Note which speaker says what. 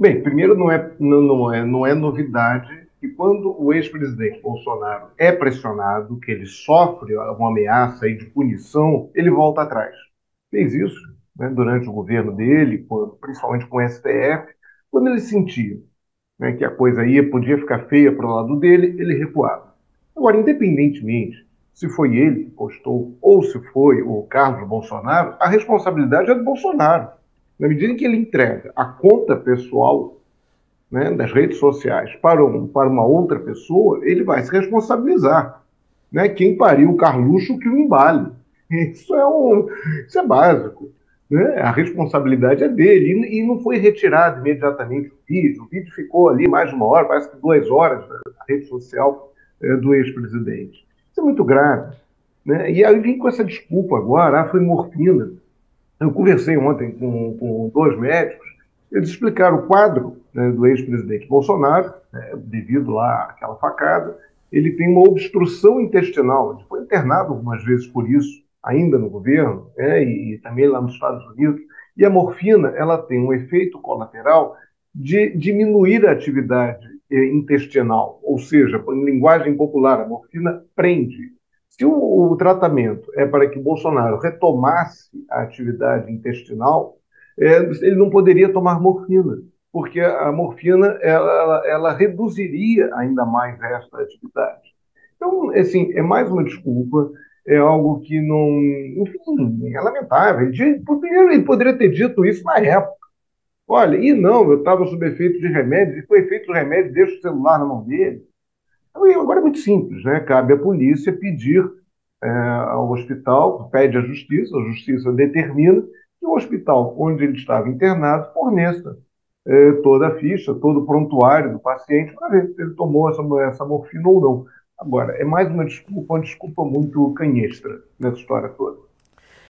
Speaker 1: Bem, primeiro não é, não, não é, não é novidade que quando o ex-presidente Bolsonaro é pressionado, que ele sofre uma ameaça de punição, ele volta atrás. Fez isso né, durante o governo dele, principalmente com o STF, quando ele sentia né, que a coisa ia, podia ficar feia para o lado dele, ele recuava. Agora, independentemente se foi ele que postou ou se foi o Carlos Bolsonaro, a responsabilidade é do Bolsonaro. Na medida em que ele entrega a conta pessoal né, das redes sociais para, um, para uma outra pessoa, ele vai se responsabilizar. Né? Quem pariu o Carluxo que o embale. Isso é, um, isso é básico. Né? A responsabilidade é dele. E, e, não foi retirado imediatamente o vídeo. O vídeo ficou ali mais de uma hora, parece que duas horas na rede social é, do ex-presidente. Isso é muito grave. Né? E aí vem com essa desculpa agora, ah, foi morfina. Eu conversei ontem com, com dois médicos, eles explicaram o quadro né, do ex-presidente Bolsonaro, né, devido lá àquela facada, ele tem uma obstrução intestinal, ele foi internado algumas vezes por isso, ainda no governo, né, e, e, também lá nos Estados Unidos, e a morfina ela tem um efeito colateral de diminuir a atividade eh, intestinal, ou seja, em linguagem popular, a morfina prende. Se o, o tratamento é para que Bolsonaro retomasse a atividade intestinal, é, ele não poderia tomar morfina, porque a morfina ela, ela reduziria ainda mais esta atividade. Então, assim, é mais uma desculpa, é algo que não. Enfim, é lamentável. Ele, ele poderia ter dito isso na época. Olha, e não, eu estava sob efeito de remédio, e com efeito do remédio, deixa o celular na mão dele. Agora é muito simples, né? Cabe à polícia pedir é, ao hospital, pede à justiça, a justiça determina que o hospital onde ele estava internado forneça é, toda a ficha, todo o prontuário do paciente para ver se ele tomou essa, essa morfina ou não. Agora, é mais uma desculpa, uma desculpa muito canhestra nessa história toda.